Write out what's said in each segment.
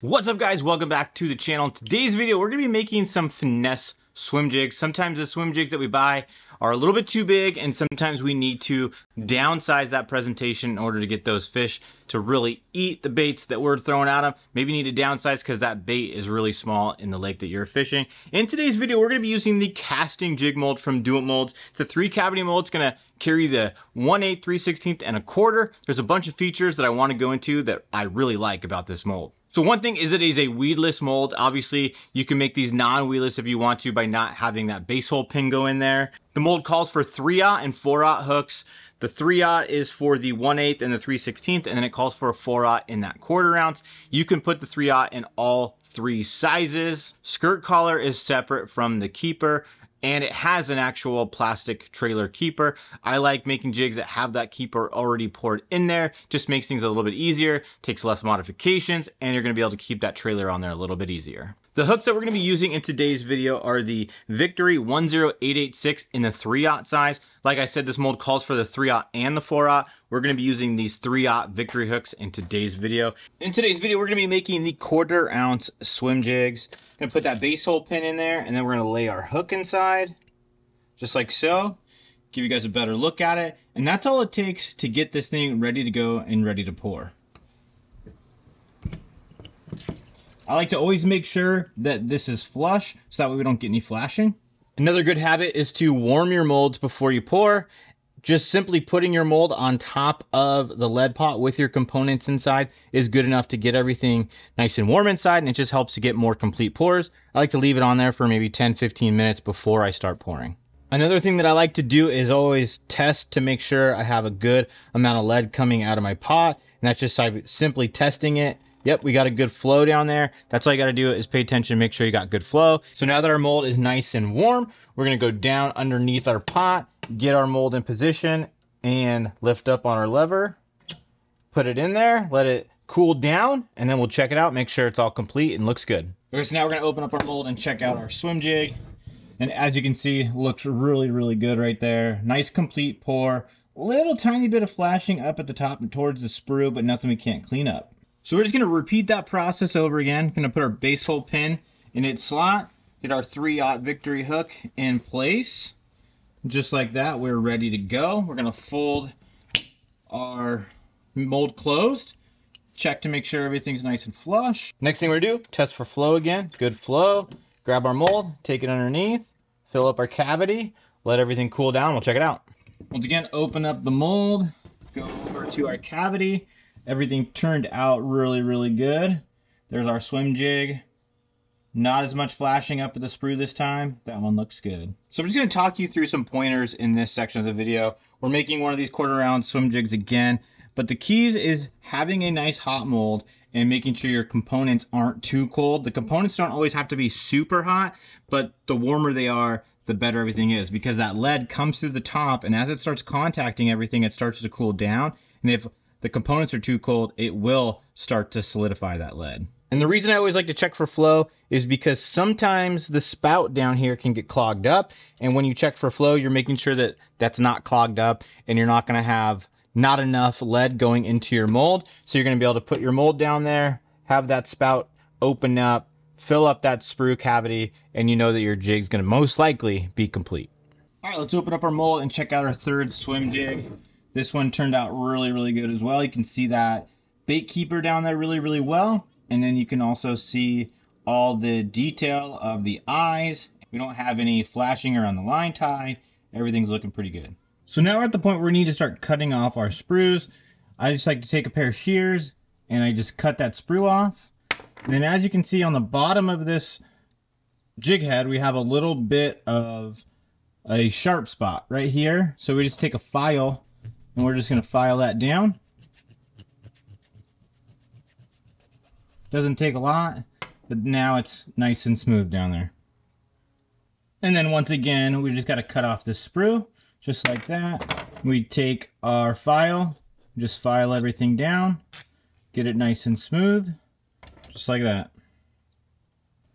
What's up guys, welcome back to the channel. In today's video, we're gonna be making some finesse swim jigs. Sometimes the swim jigs that we buy are a little bit too big and sometimes we need to downsize that presentation in order to get those fish to really eat the baits that we're throwing at them. Maybe need to downsize because that bait is really small in the lake that you're fishing. In today's video, we're gonna be using the casting jig mold from Do It Molds. It's a three cavity mold. It's gonna carry the 1 8 3 16th and a quarter. There's a bunch of features that I wanna go into that I really like about this mold. So one thing is it is a weedless mold. Obviously, you can make these non-weedless if you want to by not having that base hole pin go in there. The mold calls for 3-aught and 4-aught hooks. The 3-aught is for the 1 8 and the 3 16th, and then it calls for a 4-aught in that quarter ounce. You can put the 3-aught in all three sizes. Skirt collar is separate from the keeper and it has an actual plastic trailer keeper. I like making jigs that have that keeper already poured in there. Just makes things a little bit easier, takes less modifications, and you're gonna be able to keep that trailer on there a little bit easier. The hooks that we're gonna be using in today's video are the Victory 10886 in the 3-aught size. Like I said, this mold calls for the 3-aught and the 4-aught. We're gonna be using these 3-aught Victory hooks in today's video. In today's video, we're gonna be making the quarter ounce swim jigs. Gonna put that base hole pin in there, and then we're gonna lay our hook inside, just like so. Give you guys a better look at it. And that's all it takes to get this thing ready to go and ready to pour. I like to always make sure that this is flush so that way we don't get any flashing. Another good habit is to warm your molds before you pour. Just simply putting your mold on top of the lead pot with your components inside is good enough to get everything nice and warm inside and it just helps to get more complete pours. I like to leave it on there for maybe 10-15 minutes before I start pouring. Another thing that I like to do is always test to make sure I have a good amount of lead coming out of my pot. And that's just simply testing it Yep, we got a good flow down there. That's all you gotta do is pay attention, make sure you got good flow. So now that our mold is nice and warm, we're gonna go down underneath our pot, get our mold in position, and lift up on our lever, put it in there, let it cool down, and then we'll check it out, make sure it's all complete and looks good. Okay, so now we're gonna open up our mold and check out our swim jig. And as you can see, looks really, really good right there. Nice complete pour. Little tiny bit of flashing up at the top and towards the sprue, but nothing we can't clean up. So we're just gonna repeat that process over again. Gonna put our base hole pin in its slot, get our 3-aught victory hook in place. Just like that, we're ready to go. We're gonna fold our mold closed, check to make sure everything's nice and flush. Next thing we're gonna do, test for flow again. Good flow. Grab our mold, take it underneath, fill up our cavity, let everything cool down, we'll check it out. Once again, open up the mold, go over to our cavity, Everything turned out really, really good. There's our swim jig. Not as much flashing up at the sprue this time. That one looks good. So I'm just going to talk you through some pointers in this section of the video. We're making one of these quarter round swim jigs again. But the keys is having a nice hot mold and making sure your components aren't too cold. The components don't always have to be super hot, but the warmer they are, the better everything is because that lead comes through the top and as it starts contacting everything, it starts to cool down. And if the components are too cold, it will start to solidify that lead. And the reason I always like to check for flow is because sometimes the spout down here can get clogged up. And when you check for flow, you're making sure that that's not clogged up and you're not gonna have not enough lead going into your mold. So you're gonna be able to put your mold down there, have that spout open up, fill up that sprue cavity, and you know that your jig's gonna most likely be complete. All right, let's open up our mold and check out our third swim jig. This one turned out really, really good as well. You can see that bait keeper down there really, really well. And then you can also see all the detail of the eyes. We don't have any flashing around the line tie. Everything's looking pretty good. So now we're at the point where we need to start cutting off our sprues. I just like to take a pair of shears and I just cut that sprue off. And then as you can see on the bottom of this jig head, we have a little bit of a sharp spot right here. So we just take a file and we're just going to file that down. Doesn't take a lot, but now it's nice and smooth down there. And then once again, we just got to cut off the sprue, just like that. We take our file, just file everything down, get it nice and smooth, just like that.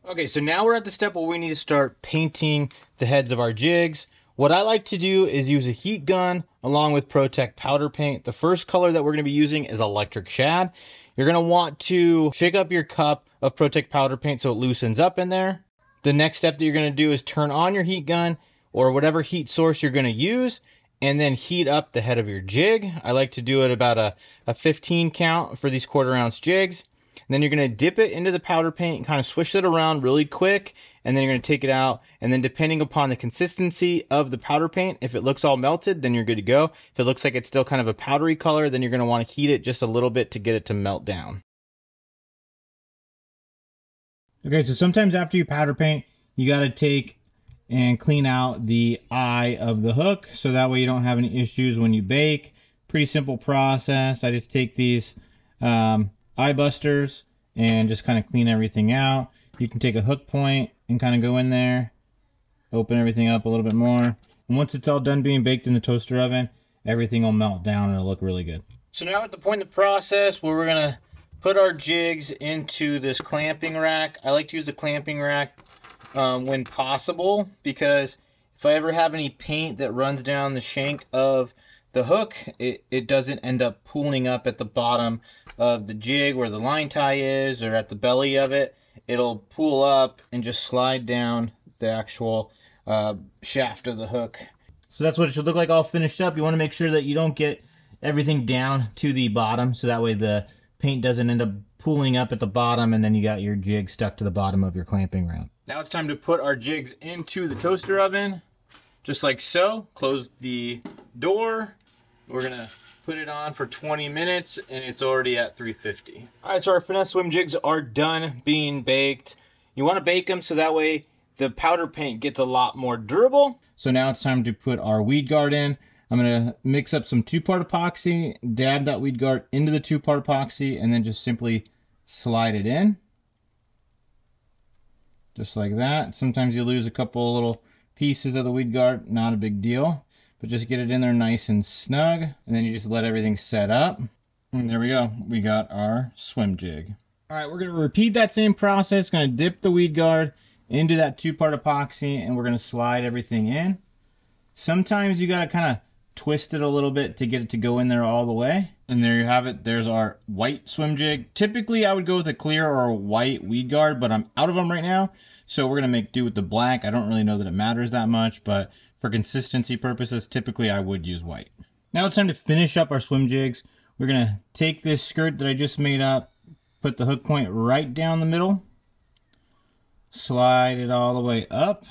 Okay, so now we're at the step where we need to start painting the heads of our jigs. What I like to do is use a heat gun along with ProTec powder paint. The first color that we're going to be using is electric shad. You're going to want to shake up your cup of ProTec powder paint so it loosens up in there. The next step that you're going to do is turn on your heat gun or whatever heat source you're going to use and then heat up the head of your jig. I like to do it about a, a 15 count for these quarter ounce jigs. And then you're going to dip it into the powder paint and kind of swish it around really quick. And then you're going to take it out. And then depending upon the consistency of the powder paint, if it looks all melted, then you're good to go. If it looks like it's still kind of a powdery color, then you're going to want to heat it just a little bit to get it to melt down. Okay, so sometimes after you powder paint, you got to take and clean out the eye of the hook so that way you don't have any issues when you bake. Pretty simple process. I just take these um, eye busters and just kind of clean everything out. You can take a hook point and kind of go in there, open everything up a little bit more. And once it's all done being baked in the toaster oven, everything will melt down and it'll look really good. So now at the point in the process where we're gonna put our jigs into this clamping rack. I like to use the clamping rack um, when possible because if I ever have any paint that runs down the shank of the hook, it, it doesn't end up pooling up at the bottom of the jig where the line tie is or at the belly of it. It'll pull up and just slide down the actual uh, shaft of the hook. So that's what it should look like all finished up. You want to make sure that you don't get everything down to the bottom so that way the paint doesn't end up pooling up at the bottom and then you got your jig stuck to the bottom of your clamping round. Now it's time to put our jigs into the toaster oven, just like so. Close the door. We're gonna put it on for 20 minutes and it's already at 350. All right, so our finesse swim jigs are done being baked. You wanna bake them so that way the powder paint gets a lot more durable. So now it's time to put our weed guard in. I'm gonna mix up some two-part epoxy, dab that weed guard into the two-part epoxy, and then just simply slide it in just like that. Sometimes you lose a couple little pieces of the weed guard, not a big deal, but just get it in there nice and snug, and then you just let everything set up. And there we go, we got our swim jig. All right, we're gonna repeat that same process, gonna dip the weed guard into that two-part epoxy, and we're gonna slide everything in. Sometimes you gotta kind of twist it a little bit to get it to go in there all the way. And there you have it. There's our white swim jig. Typically, I would go with a clear or a white weed guard, but I'm out of them right now. So we're going to make do with the black. I don't really know that it matters that much, but for consistency purposes, typically I would use white. Now it's time to finish up our swim jigs. We're to take this skirt that I just made up, put the hook point right down the middle, slide it all the way up.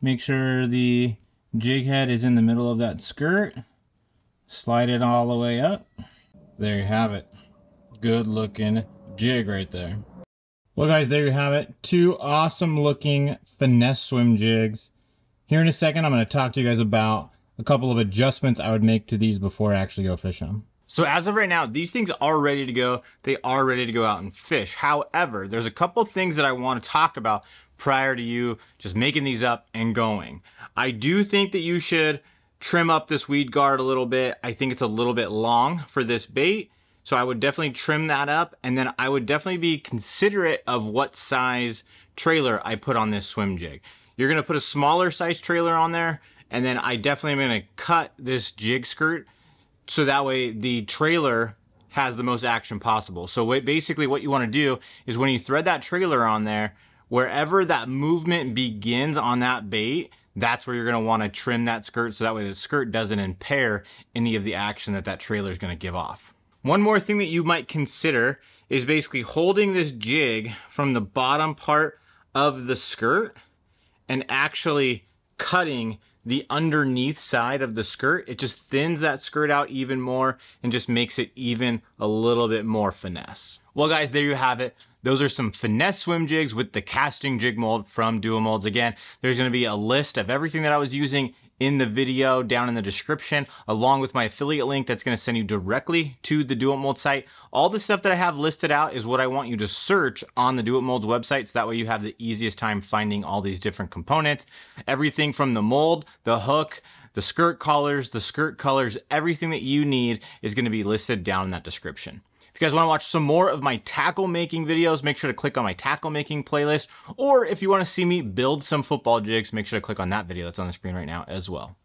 Make sure the jig head is in the middle of that skirt. Slide it all the way up. There you have it. Good looking jig right there. Well guys, there you have it. Two awesome looking finesse swim jigs. Here in a second, I'm going to talk to you guys about a couple of adjustments I would make to these before I actually go fishing them. So as of right now, these things are ready to go. They are ready to go out and fish. However, there's a couple things that I want to talk about prior to you just making these up and going. I do think that you should trim up this weed guard a little bit. I think it's a little bit long for this bait. So I would definitely trim that up and then I would definitely be considerate of what size trailer I put on this swim jig. You're gonna put a smaller size trailer on there and then I definitely am gonna cut this jig skirt so that way the trailer has the most action possible. So what, basically what you wanna do is when you thread that trailer on there, wherever that movement begins on that bait, that's where you're gonna wanna trim that skirt so that way the skirt doesn't impair any of the action that that trailer is gonna give off. One more thing that you might consider is basically holding this jig from the bottom part of the skirt and actually cutting the underneath side of the skirt. It just thins that skirt out even more and just makes it even a little bit more finesse. Well guys, there you have it. Those are some finesse swim jigs with the casting jig mold from Do It Molds. Again, there's gonna be a list of everything that I was using in the video down in the description, along with my affiliate link that's gonna send you directly to the It Mold site. All the stuff that I have listed out is what I want you to search on the Do It Molds website, so that way you have the easiest time finding all these different components. Everything from the mold, the hook, the skirt collars, the skirt colors, everything that you need is gonna be listed down in that description. If you guys want to watch some more of my tackle making videos, make sure to click on my tackle making playlist. Or if you want to see me build some football jigs, make sure to click on that video that's on the screen right now as well.